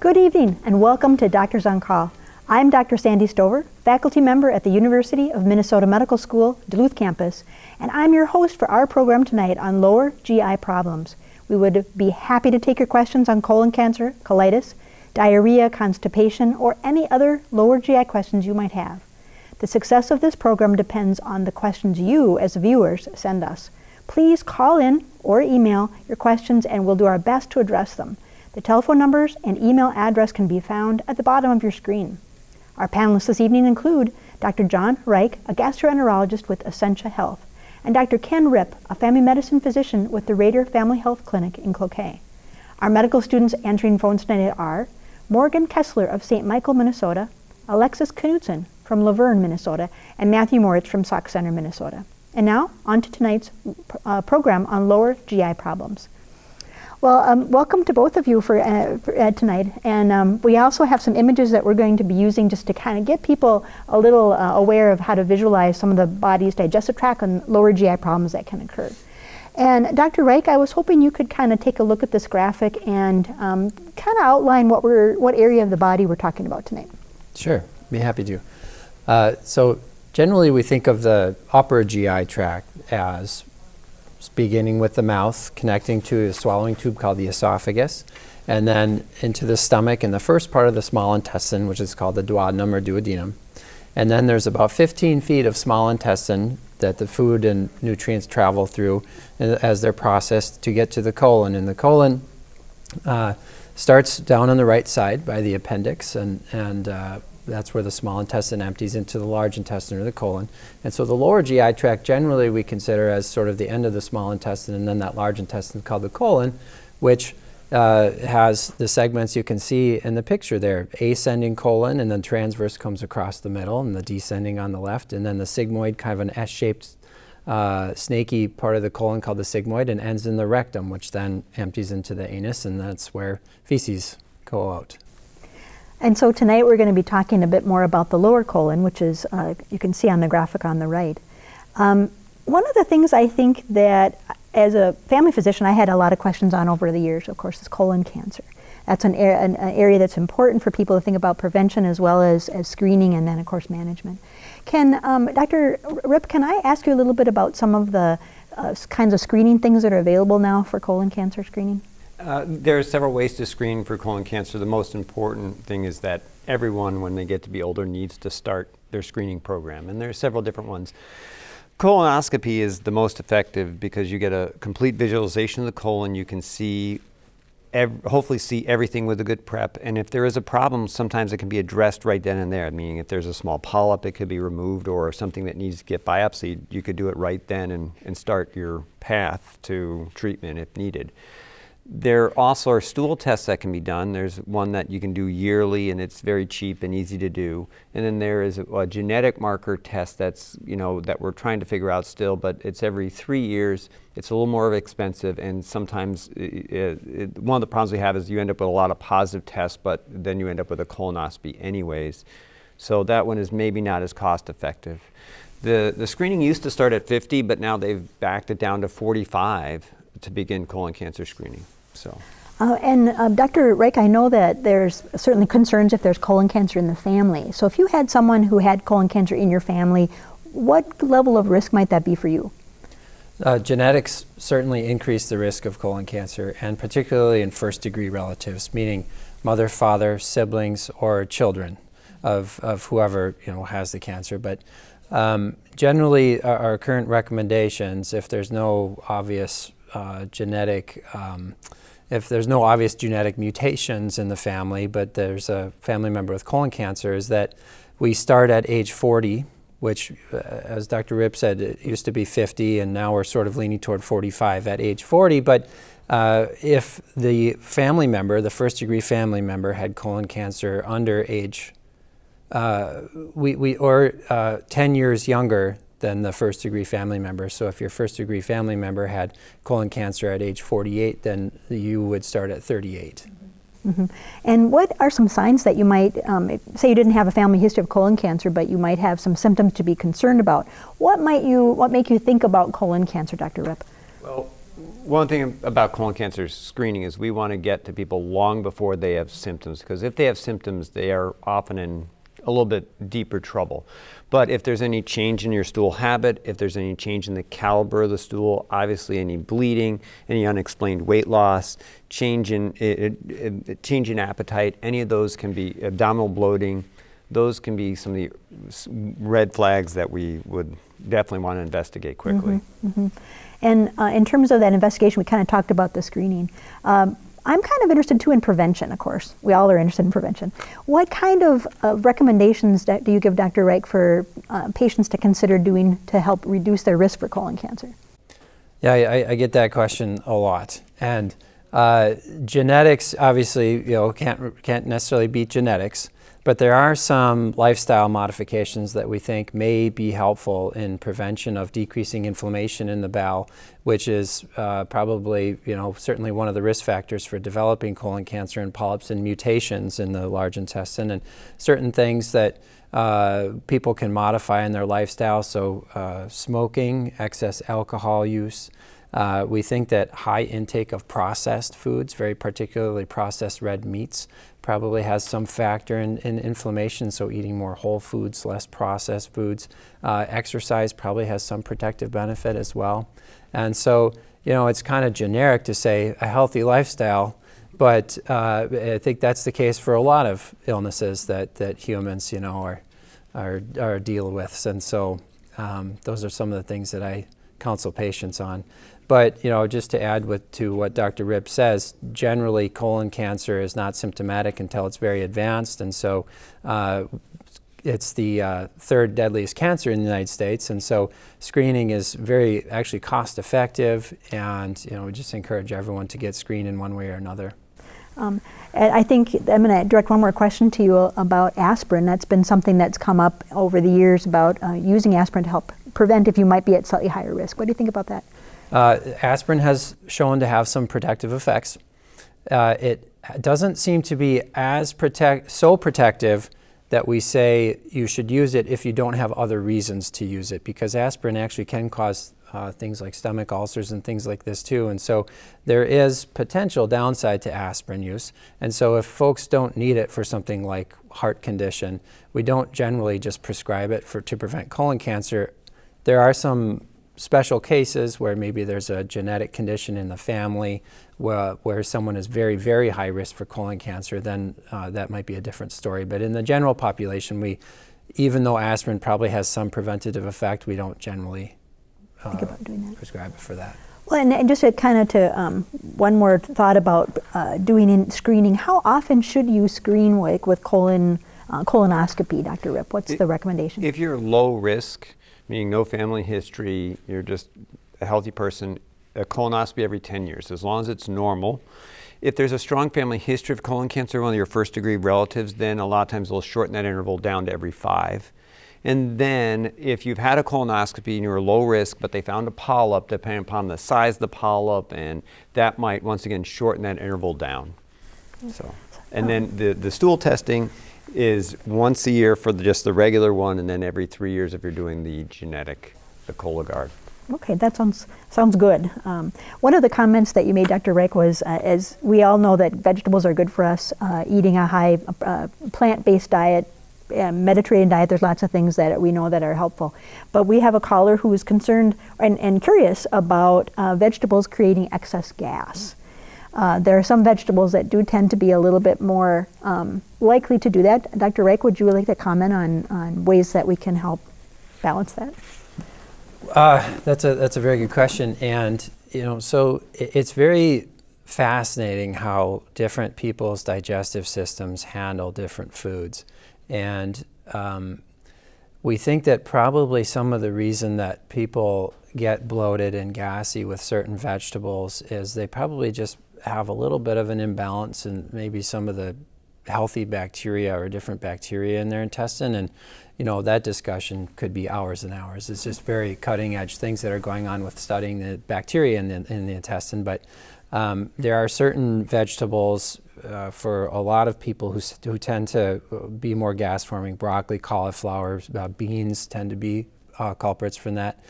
Good evening and welcome to Doctors on Call. I'm Dr. Sandy Stover, faculty member at the University of Minnesota Medical School, Duluth campus, and I'm your host for our program tonight on lower GI problems. We would be happy to take your questions on colon cancer, colitis, diarrhea, constipation, or any other lower GI questions you might have. The success of this program depends on the questions you, as viewers, send us. Please call in or email your questions and we'll do our best to address them. The telephone numbers and email address can be found at the bottom of your screen. Our panelists this evening include Dr. Jon Reich, a gastroenterologist with Essentia Health, and Dr. Ken Ripp, a family medicine physician with the Raiter Family Health Clinic in Cloquet. Our medical students answering phones tonight are Morgan Kessler of St. Michael, Minnesota, Alexis Knudsen from La Vergne, Minnesota, and Matthew Moritz from Sauk Centre, Minnesota. And now, on to tonight's uh, program on lower GI problems. Well, um, welcome to both of you for, uh, for uh, tonight. And um, we also have some images that we're going to be using just to kind of get people a little uh, aware of how to visualize some of the body's digestive tract and lower GI problems that can occur. And Dr. Reich, I was hoping you could kind of take a look at this graphic and um, kind of outline what we're, what area of the body we're talking about tonight. Sure, be happy to. Uh, so generally we think of the upper GI tract as beginning with the mouth, connecting to a swallowing tube called the esophagus, and then into the stomach and the first part of the small intestine, which is called the duodenum or duodenum. And then there's about 15 feet of small intestine that the food and nutrients travel through as they're processed to get to the colon. And the colon uh, starts down on the right side by the appendix and, and uh, that's where the small intestine empties into the large intestine or the colon. And so the lower GI tract generally we consider as sort of the end of the small intestine and then that large intestine called the colon, which uh, has the segments you can see in the picture there. Ascending colon and then transverse comes across the middle and the descending on the left and then the sigmoid kind of an S-shaped uh, snaky part of the colon called the sigmoid and ends in the rectum which then empties into the anus and that's where feces go out. And so tonight we're going to be talking a bit more about the lower colon, which is, uh, you can see on the graphic on the right. Um, one of the things I think that as a family physician I had a lot of questions on over the years, of course, is colon cancer. That's an, an, an area that's important for people to think about prevention as well as, as screening and then, of course, management. Can, um, Dr. Ripp, can I ask you a little bit about some of the uh, kinds of screening things that are available now for colon cancer screening? Uh, there are several ways to screen for colon cancer. The most important thing is that everyone, when they get to be older, needs to start their screening program. And there are several different ones. Colonoscopy is the most effective because you get a complete visualization of the colon. You can see, hopefully see everything with a good prep. And if there is a problem, sometimes it can be addressed right then and there. Meaning if there's a small polyp, it could be removed or something that needs to get biopsied, you could do it right then and, and start your path to treatment if needed. There also are stool tests that can be done. There's one that you can do yearly and it's very cheap and easy to do. And then there is a, a, genetic marker test that's, you know, that we're trying to figure out still, but it's every three years. It's a little more expensive and sometimes it, it, one of the problems we have is you end up with a lot of positive tests, but then you end up with a colonoscopy anyways. So that one is maybe not as cost effective. The, the screening used to start at 50, but now they've backed it down to 45 to begin colon cancer screening. So. Uh, and um, Dr. Reich, I know that there's certainly concerns if there's colon cancer in the family. So if you had someone who had colon cancer in your family, what level of risk might that be for you? Uh, genetics certainly increase the risk of colon cancer, and particularly in first degree relatives, meaning mother, father, siblings, or children of, of whoever you know, has the cancer. But um, generally, our, our, current recommendations, if there's no obvious uh, genetic um, if there's no obvious genetic mutations in the family, but there's a family member with colon cancer, is that we start at age 40, which, uh, as Dr. Ripp said, it used to be 50, and now we're sort of leaning toward 45 at age 40. But uh, if the family member, the first degree family member, had colon cancer under age, uh, we, we, or uh, 10 years younger than the first degree family member. So if your first degree family member had colon cancer at age 48, then you would start at 38. Mm -hmm. And what are some signs that you might, um, say you didn't have a family history of colon cancer, but you might have some symptoms to be concerned about. What might you, what make you think about colon cancer, Dr. Ripp? Well, one thing about colon cancer screening is we want to get to people long before they have symptoms because if they have symptoms, they are often in a little bit deeper trouble. But if there's any change in your stool habit, if there's any change in the caliber of the stool, obviously any bleeding, any unexplained weight loss, change in, it, it, change in appetite, any of those can be abdominal bloating. Those can be some of the red flags that we would definitely want to investigate quickly. Mm-hmm, mm-hmm. And uh, in terms of that investigation, we kind of talked about the screening. Um, I'm kind of interested too in prevention, of course. We all are interested in prevention. What kind of uh, recommendations do you give Dr. Reich for uh, patients to consider doing to help reduce their risk for colon cancer? Yeah, I, I get that question a lot. And uh, genetics, obviously, you know, can't, can't necessarily beat genetics. But there are some lifestyle modifications that we think may be helpful in prevention of decreasing inflammation in the bowel, which is uh, probably, you know, certainly one of the risk factors for developing colon cancer and polyps and mutations in the large intestine, and certain things that uh, people can modify in their lifestyle. So, uh, smoking, excess alcohol use. Uh, we think that high intake of processed foods, very particularly processed red meats, probably has some factor in, in inflammation, so eating more whole foods, less processed foods. Uh, exercise probably has some protective benefit as well. And so, you know, it's kind of generic to say a healthy lifestyle, but uh, I think that's the case for a lot of illnesses that, that humans, you know, are, are, are deal with. And so um, those are some of the things that I counsel patients on. But you know, just to add with, to what Dr. Ripp says, generally colon cancer is not symptomatic until it's very advanced, and so uh, it's the uh, third deadliest cancer in the United States, and so screening is very actually cost effective, and you know, we just encourage everyone to get screened in one way or another. Um, I think I'm going to direct one more question to you about aspirin. That's been something that's come up over the years about uh, using aspirin to help prevent if you might be at slightly higher risk. What do you think about that? Uh, aspirin has shown to have some protective effects. Uh, it doesn't seem to be as protect so protective that we say you should use it if you don't have other reasons to use it because aspirin actually can cause uh, things like stomach ulcers and things like this too. And so there is potential downside to aspirin use. And so if folks don't need it for something like heart condition, we don't generally just prescribe it for to prevent colon cancer. There are some special cases where maybe there's a genetic condition in the family where, where someone is very, very high risk for colon cancer, then uh, that might be a different story. But in the general population, we, even though aspirin probably has some preventative effect, we don't generally uh, prescribe it for that. Well, and, and just to kind of to um, one more thought about uh, doing screening. How often should you screen with, with colon uh, colonoscopy, Dr. Ripp? What's it, the recommendation? If you're low risk, meaning no family history, you're just a healthy person, a colonoscopy every 10 years, as long as it's normal. If there's a strong family history of colon cancer, one of your first degree relatives, then a lot of times they'll shorten that interval down to every five. And then if you've had a colonoscopy and you're low risk, but they found a polyp, depending upon the size of the polyp, and that might once again shorten that interval down. So, and then the, the stool testing, is once a year for the, just the regular one, and then every three years if you're doing the genetic, the Cologuard. Okay, that sounds sounds good. Um, one of the comments that you made, Dr. Reich, was uh, as we all know that vegetables are good for us. Uh, eating a high uh, plant-based diet, Mediterranean diet, there's lots of things that we know that are helpful. But we have a caller who is concerned and, and curious about uh, vegetables creating excess gas. Uh, there are some vegetables that do tend to be a little bit more um, likely to do that. Dr. Reich, would you like to comment on, on ways that we can help balance that? Uh, that's a that's a very good question, and you know, so it, it's very fascinating how different people's digestive systems handle different foods, and um, we think that probably some of the reason that people get bloated and gassy with certain vegetables is they probably just have a little bit of an imbalance and maybe some of the healthy bacteria or different bacteria in their intestine. And you know that discussion could be hours and hours. It's just very cutting edge things that are going on with studying the bacteria in the, in the intestine. But um, there are certain vegetables uh, for a lot of people who, who tend to be more gas forming broccoli cauliflower uh, beans tend to be uh, culprits from that.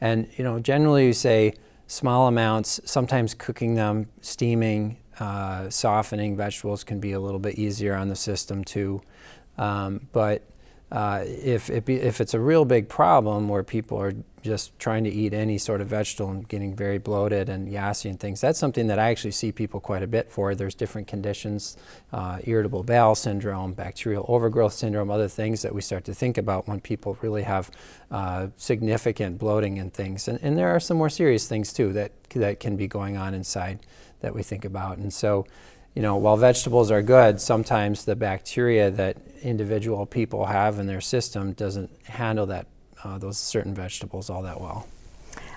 And you know generally you say small amounts, sometimes cooking them, steaming, uh, softening vegetables can be a little bit easier on the system too. Um, but uh, if, it be, if it's a real big problem where people are just trying to eat any sort of vegetable and getting very bloated and gassy and things, that's something that I actually see people quite a bit for. There's different conditions, uh, irritable bowel syndrome, bacterial overgrowth syndrome, other things that we start to think about when people really have uh, significant bloating and things. And, and there are some more serious things too that, that can be going on inside that we think about. And so you know, while vegetables are good, sometimes the bacteria that individual people have in their system doesn't handle that uh, those certain vegetables all that well.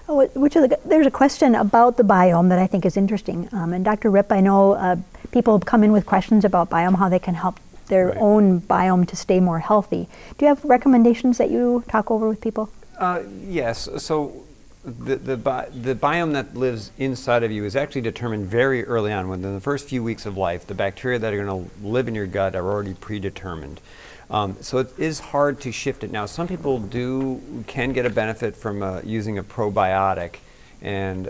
Oh, which is a, there's a question about the biome that I think is interesting. Um, and Dr. Ripp, I know uh, people come in with questions about biome, how they can help their right. own biome to stay more healthy. Do you have recommendations that you talk over with people? Uh, yes. So the, the, the biome that lives inside of you is actually determined very early on. Within the first few weeks of life, the bacteria that are going to live in your gut are already predetermined. Um, so it is hard to shift it. Now, some people do can get a benefit from uh, using a probiotic, and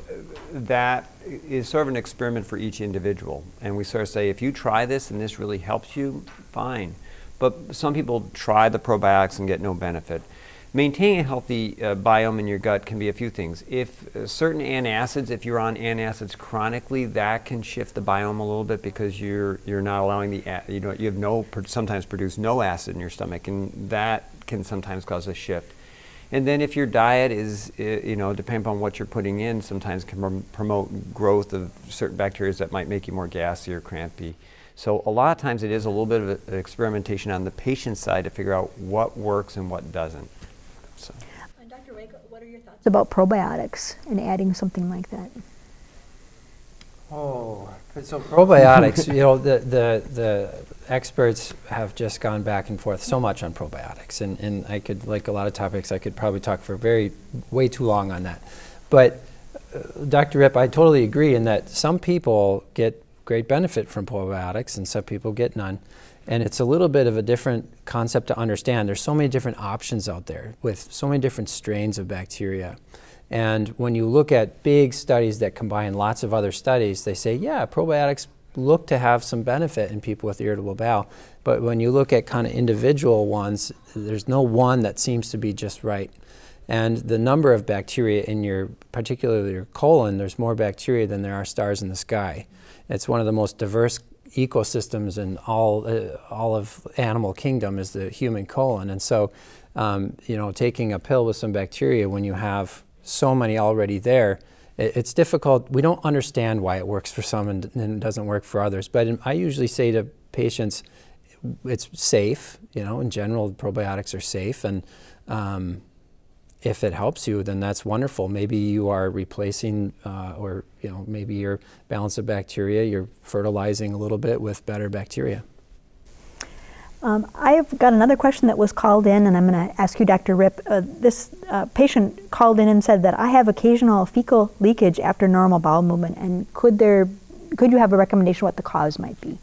that is sort of an experiment for each individual. And we sort of say, if you try this and this really helps you, fine. But some people try the probiotics and get no benefit. Maintaining a healthy uh, biome in your gut can be a few things. If uh, certain antacids, if you're on antacids chronically, that can shift the biome a little bit because you're you're not allowing the you know you have no sometimes produce no acid in your stomach, and that can sometimes cause a shift. And then if your diet is, uh, you know, depending on what you're putting in, sometimes can promote growth of certain bacteria that might make you more gassy or crampy. So a lot of times it is a little bit of experimentation on the patient side to figure out what works and what doesn't. So. And Dr. Wake, what are your thoughts about probiotics and adding something like that? Oh, so probiotics, you know, the, the, the experts have just gone back and forth so much on probiotics. And, and I could, like a lot of topics, I could probably talk for very, way too long on that. But uh, Dr. Ripp, I totally agree in that some people get great benefit from probiotics and some people get none. And it's a little bit of a different concept to understand. There's so many different options out there with so many different strains of bacteria. And when you look at big studies that combine lots of other studies, they say, yeah, probiotics look to have some benefit in people with irritable bowel. But when you look at kind of individual ones, there's no one that seems to be just right. And the number of bacteria in your, particularly your colon, there's more bacteria than there are stars in the sky. It's one of the most diverse ecosystems and all uh, all of animal kingdom is the human colon, and so um, you know taking a pill with some bacteria when you have so many already there, it, it's difficult. We don't understand why it works for some and, and doesn't work for others. But I usually say to patients, it's safe. You know, in general, probiotics are safe, and um, if it helps you, then that's wonderful. Maybe you are replacing, uh, or you know, maybe your balance of bacteria, you're fertilizing a little bit with better bacteria. Um, I've got another question that was called in, and I'm going to ask you, Dr. Ripp. Uh, this uh, patient called in and said that I have occasional fecal leakage after normal bowel movement, and could there, could you have a recommendation what the cause might be?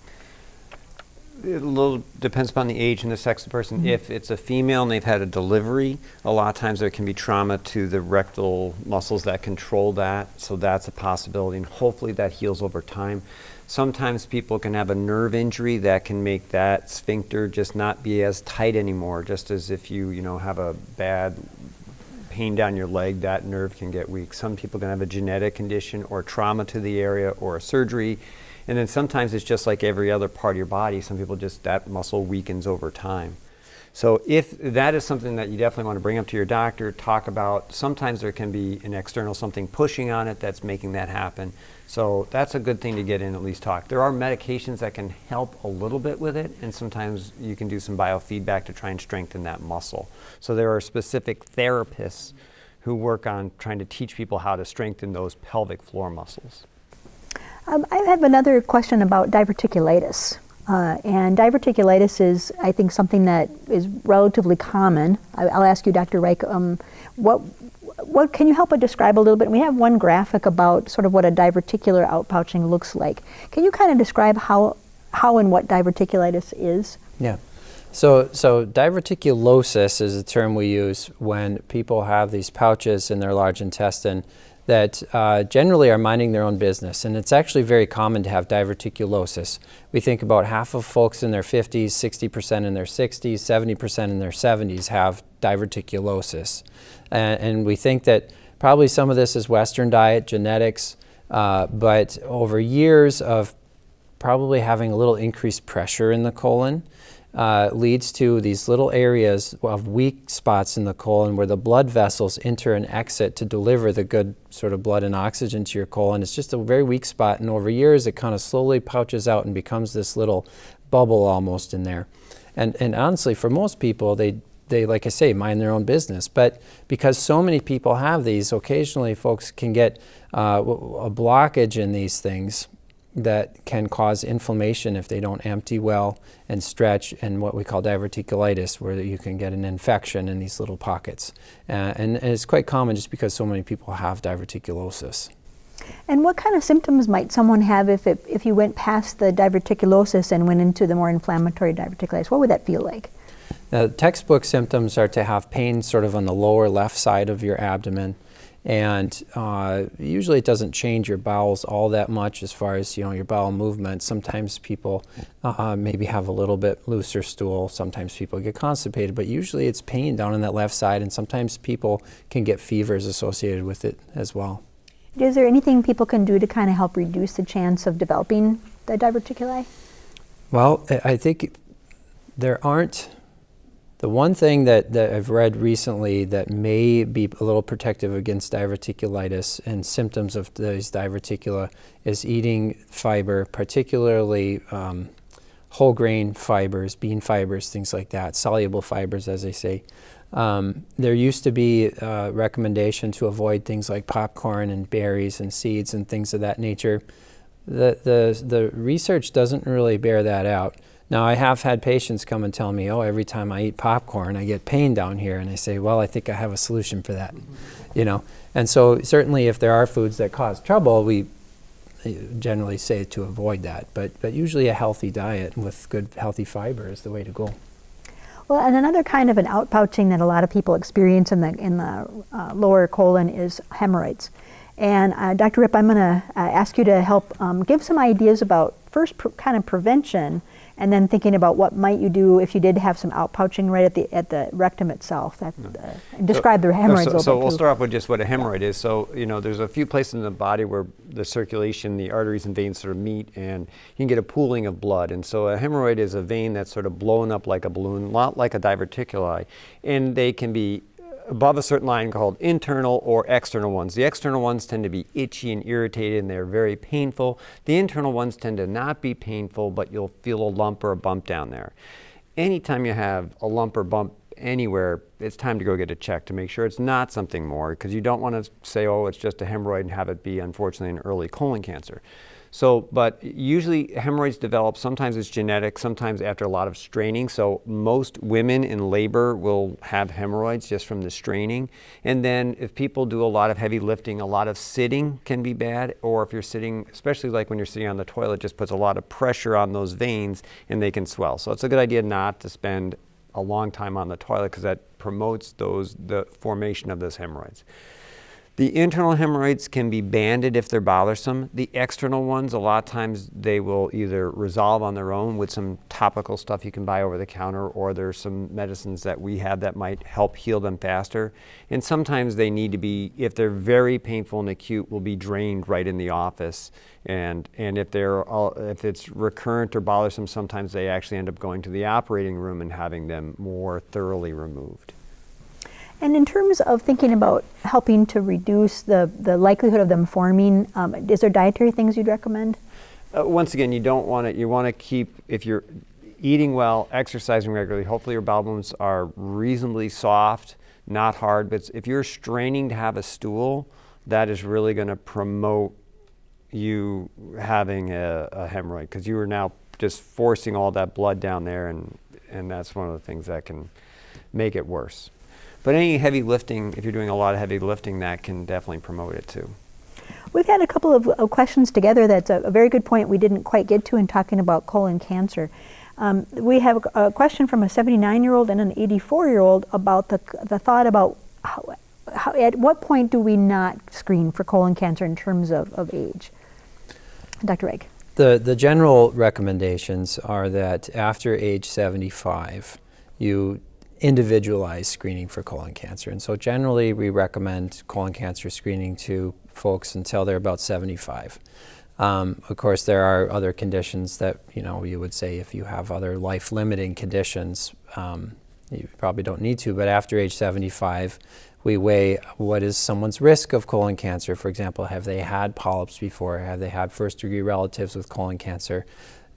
It a little depends upon the age and the sex of the person. Mm-hmm. If it's a female and they've had a delivery, a lot of times there can be trauma to the rectal muscles that control that. So that's a possibility, and hopefully that heals over time. Sometimes people can have a nerve injury that can make that sphincter just not be as tight anymore. Just as if you you know have a bad pain down your leg, that nerve can get weak. Some people can have a genetic condition or trauma to the area or a surgery and then sometimes it's just like every other part of your body. Some people just, that muscle weakens over time. So if that is something that you definitely want to bring up to your doctor, talk about, sometimes there can be an external something pushing on it that's making that happen. So that's a good thing to get in at least talk. There are medications that can help a little bit with it, and sometimes you can do some biofeedback to try and strengthen that muscle. So there are specific therapists who work on trying to teach people how to strengthen those pelvic floor muscles. Um, I have another question about diverticulitis. Uh, and diverticulitis is, I think, something that is relatively common. I, will ask you, Dr. Reich, um, what, what can you help us describe a little bit? We have one graphic about sort of what a diverticular outpouching looks like. Can you kind of describe how, how and what diverticulitis is? Yeah. So, so diverticulosis is a term we use when people have these pouches in their large intestine that uh, generally are minding their own business. And it's actually very common to have diverticulosis. We think about half of folks in their 50s, 60% in their 60s, 70% in their 70s have diverticulosis. And, and, we think that probably some of this is Western diet, genetics, uh, but over years of probably having a little increased pressure in the colon, uh, leads to these little areas of weak spots in the colon where the blood vessels enter and exit to deliver the good sort of blood and oxygen to your colon. It's just a very weak spot, and over years it kind of slowly pouches out and becomes this little bubble almost in there. And, and honestly, for most people, they, they, like I say, mind their own business. But because so many people have these, occasionally folks can get uh, a blockage in these things that can cause inflammation if they don't empty well and stretch and what we call diverticulitis where you can get an infection in these little pockets. Uh, and, and, it's quite common just because so many people have diverticulosis. And what kind of symptoms might someone have if, it, if you went past the diverticulosis and went into the more inflammatory diverticulitis? What would that feel like? The textbook symptoms are to have pain sort of on the lower left side of your abdomen, and uh, usually it doesn't change your bowels all that much as far as you know your bowel movement. Sometimes people uh, maybe have a little bit looser stool. Sometimes people get constipated, but usually it's pain down on that left side, and sometimes people can get fevers associated with it as well. Is there anything people can do to kind of help reduce the chance of developing the diverticuli? Well, I think there aren't the one thing that, that I've read recently that may be a little protective against diverticulitis and symptoms of these diverticula is eating fiber, particularly um, whole grain fibers, bean fibers, things like that, soluble fibers, as they say. Um, there used to be a recommendation to avoid things like popcorn and berries and seeds and things of that nature. The, the, the research doesn't really bear that out. Now, I have had patients come and tell me, oh, every time I eat popcorn, I get pain down here. And I say, well, I think I have a solution for that. You know, and so certainly if there are foods that cause trouble, we generally say to avoid that. But, but usually a healthy diet with good healthy fiber is the way to go. Well, and another kind of an outpouching that a lot of people experience in the, in the uh, lower colon is hemorrhoids. And uh, Dr. Ripp, I'm going to uh, ask you to help um, give some ideas about first kind of prevention and then thinking about what might you do if you did have some outpouching right at the at the rectum itself. That, uh, describe so, the hemorrhoids. So, so we'll start off with just what a hemorrhoid is. So you know, there's a few places in the body where the circulation, the arteries and veins sort of meet, and you can get a pooling of blood. And so a hemorrhoid is a vein that's sort of blown up like a balloon, not like a diverticuli, and they can be above a certain line called internal or external ones. The external ones tend to be itchy and irritated and they're very painful. The internal ones tend to not be painful, but you'll feel a lump or a bump down there. Anytime you have a lump or bump anywhere, it's time to go get it checked to make sure it's not something more because you don't want to say, oh, it's just a hemorrhoid and have it be, unfortunately, an early colon cancer. So, but usually hemorrhoids develop, sometimes it's genetic, sometimes after a lot of straining. So most women in labor will have hemorrhoids just from the straining. And then if people do a lot of heavy lifting, a lot of sitting can be bad. Or if you're sitting, especially like when you're sitting on the toilet, just puts a lot of pressure on those veins and they can swell. So it's a good idea not to spend a long time on the toilet because that promotes those, the formation of those hemorrhoids. The internal hemorrhoids can be banded if they're bothersome. The external ones, a lot of times they will either resolve on their own with some topical stuff you can buy over the counter, or there's some medicines that we have that might help heal them faster. And sometimes they need to be, if they're very painful and acute, will be drained right in the office. And, and if, they're all, if it's recurrent or bothersome, sometimes they actually end up going to the operating room and having them more thoroughly removed. And in terms of thinking about helping to reduce the, the likelihood of them forming, um, is there dietary things you'd recommend? Uh, once again, you don't want to, you want to keep, if you're eating well, exercising regularly, hopefully your bowel movements are reasonably soft, not hard, but if you're straining to have a stool, that is really going to promote you having a, a hemorrhoid because you are now just forcing all that blood down there and, and that's one of the things that can make it worse. But any heavy lifting, if you're doing a lot of heavy lifting, that can definitely promote it too. We've had a couple of, of questions together that's a, a, very good point we didn't quite get to in talking about colon cancer. Um, we have a, a, question from a 79 year old and an 84 year old about the, the thought about how, how, at what point do we not screen for colon cancer in terms of, of age? Dr. Egg. The, the general recommendations are that after age 75, you individualize screening for colon cancer. And so generally we recommend colon cancer screening to folks until they're about 75. Um, of course, there are other conditions that, you know, you would say if you have other life-limiting conditions, um, you probably don't need to, but after age 75, we weigh what is someone's risk of colon cancer. For example, have they had polyps before? Have they had first degree relatives with colon cancer?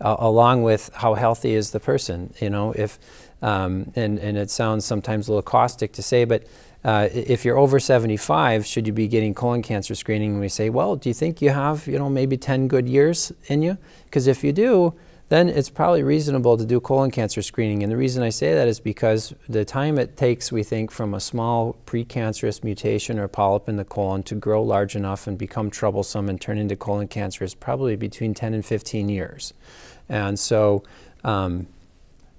Uh, along with how healthy is the person, you know, if, um, and, and it sounds sometimes a little caustic to say, but uh, if you're over 75, should you be getting colon cancer screening? And we say, well, do you think you have, you know, maybe 10 good years in you? Because if you do, then it's probably reasonable to do colon cancer screening. And the reason I say that is because the time it takes, we think, from a small precancerous mutation or polyp in the colon to grow large enough and become troublesome and turn into colon cancer is probably between 10 and 15 years. And so, um,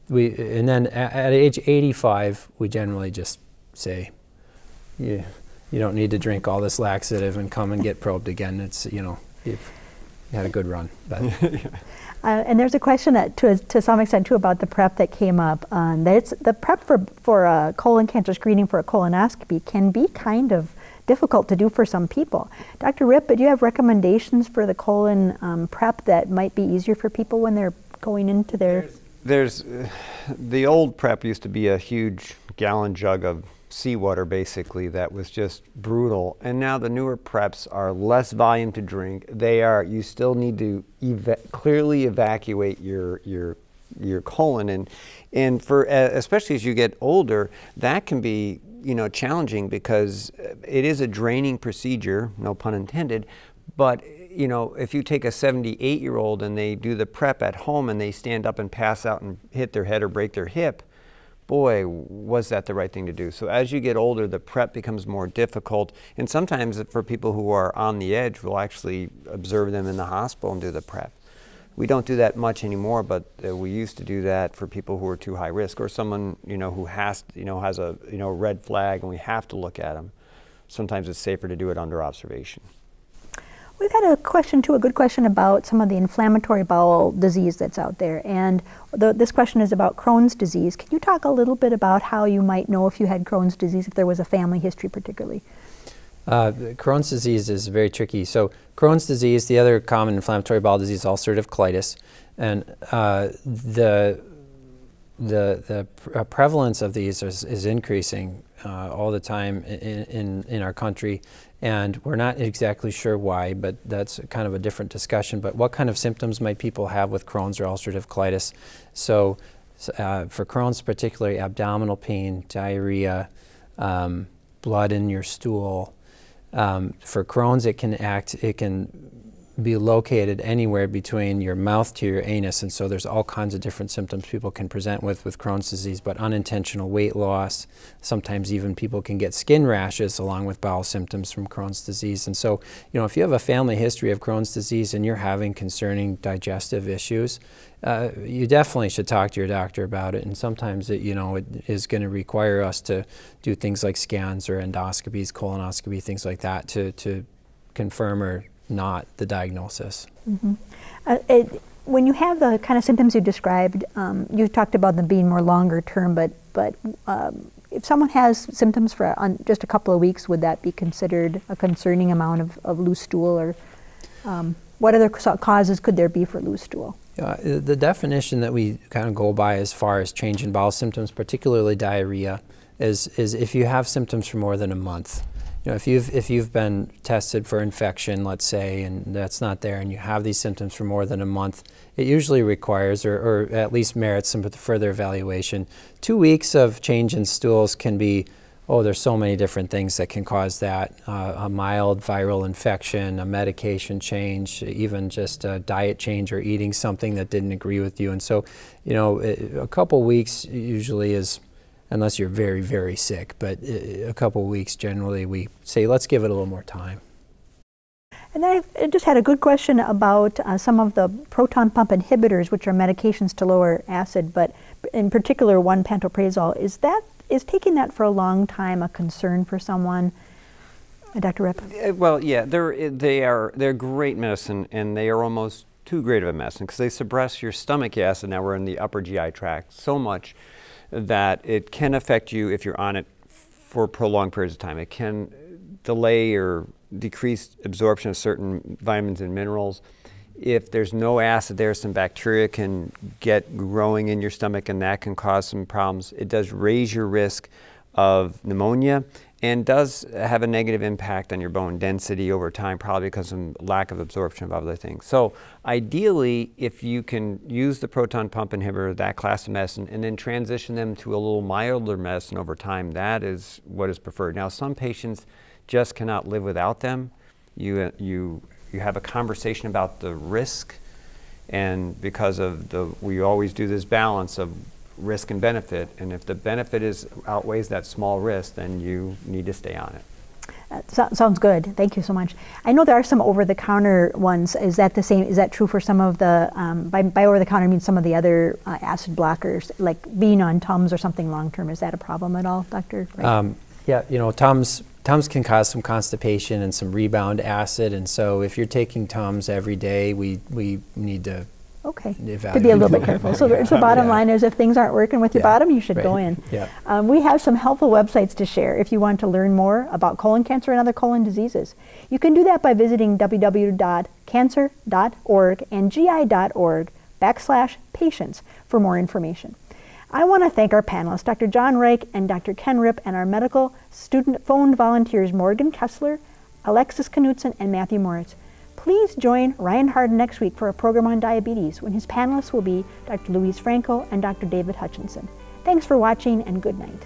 we, and then at, at age 85, we generally just say, yeah, you don't need to drink all this laxative and come and get probed again. It's, you know, you've had a good run. But. Uh, and there's a question that, to, to some extent too about the prep that came up. Um, that the prep for, for a colon cancer screening for a colonoscopy can be kind of difficult to do for some people. Dr. Ripp, do you have recommendations for the colon um, prep that might be easier for people when they're going into their? There's, there's uh, the old prep used to be a huge gallon jug of seawater basically that was just brutal. And now the newer preps are less volume to drink. They are you still need to clearly evacuate your your your colon and and for uh, especially as you get older, that can be you know challenging because it is a draining procedure, no pun intended, but you know, if you take a 78 year old and they do the prep at home and they stand up and pass out and hit their head or break their hip, boy, was that the right thing to do. So as you get older, the prep becomes more difficult. And sometimes for people who are on the edge, we'll actually observe them in the hospital and do the prep. We don't do that much anymore, but uh, we used to do that for people who are too high risk or someone, you know, who has, you know, has a, you know, red flag and we have to look at them. Sometimes it's safer to do it under observation. We've had a question too, a good question about some of the inflammatory bowel disease that's out there. And the, this question is about Crohn's disease. Can you talk a little bit about how you might know if you had Crohn's disease, if there was a family history particularly? Uh, Crohn's disease is very tricky. So Crohn's disease, the other common inflammatory bowel disease, is ulcerative colitis, and uh, the the the uh, prevalence of these is, is increasing uh, all the time in, in, in our country and we're not exactly sure why, but that's kind of a different discussion. But what kind of symptoms might people have with Crohn's or ulcerative colitis? So, uh, for Crohn's, particularly abdominal pain, diarrhea, um, blood in your stool. Um, for Crohn's, it can act, it can be located anywhere between your mouth to your anus. And so there's all kinds of different symptoms people can present with with Crohn's disease, but unintentional weight loss. Sometimes even people can get skin rashes along with bowel symptoms from Crohn's disease. And so, you know, if you have a family history of Crohn's disease and you're having concerning digestive issues, uh, you definitely should talk to your doctor about it. And sometimes it, you know, it is going to require us to do things like scans or endoscopies, colonoscopy, things like that to, to confirm or not the diagnosis. Mm-hmm. Uh, it, when you have the kind of symptoms you described, um, you talked about them being more longer term, but but um, if someone has symptoms for just a couple of weeks, would that be considered a concerning amount of, of loose stool, or um, what other causes could there be for loose stool? Uh, the definition that we kind of go by as far as change in bowel symptoms, particularly diarrhea, is is if you have symptoms for more than a month know, if you've if you've been tested for infection, let's say, and that's not there, and you have these symptoms for more than a month, it usually requires, or, or at least merits some further evaluation. Two weeks of change in stools can be, oh, there's so many different things that can cause that. Uh, a mild viral infection, a medication change, even just a diet change or eating something that didn't agree with you. And so, you know, a couple weeks usually is unless you're very, very sick. But uh, a couple of weeks generally, we say, let's give it a little more time. And I just had a good question about uh, some of the proton pump inhibitors, which are medications to lower acid, but in particular one pantoprazole. Is that is taking that for a long time a concern for someone? Uh, Dr. Ripp? Uh, Well, yeah, they're they are they're great medicine, and they are almost too great of a medicine because they suppress your stomach acid. Now we're in the upper GI tract so much that it can affect you if you're on it for prolonged periods of time. It can delay or decrease absorption of certain vitamins and minerals. If there's no acid there, some bacteria can get growing in your stomach and that can cause some problems. It does raise your risk of pneumonia and does have a negative impact on your bone density over time, probably because of lack of absorption of other things. So ideally, if you can use the proton pump inhibitor, that class of medicine, and then transition them to a little milder medicine over time, that is what is preferred. Now, some patients just cannot live without them. You, you, you have a conversation about the risk, and because of the, we always do this balance of risk and benefit, and if the benefit is outweighs that small risk, then you need to stay on it. Uh, so, sounds good. Thank you so much. I know there are some over-the-counter ones. Is that the same? Is that true for some of the? Um, by, by over-the-counter, I mean some of the other uh, acid blockers, like being on Tums or something long-term. Is that a problem at all, Doctor? Um, yeah, you know, Tums Tums can cause some constipation and some rebound acid, and so if you're taking Tums every day, we we need to Okay. To be a little bit careful. So the the bottom Yeah. line is if things aren't working with your Yeah, bottom, you should go in. Yeah. Um, we have some helpful websites to share if you want to learn more about colon cancer and other colon diseases. You can do that by visiting www.cancer.org and gi.org backslash patients for more information. I want to thank our panelists, Dr. Jon Reich and Dr. Ken Ripp, and our medical student phone volunteers, Morgan Kessler, Alexis Knutson, and Matthew Moritz. Please join Ryan Harden next week for a program on diabetes when his panelists will be Dr. Louise Franco and Dr. David Hutchinson. Thanks for watching and good night.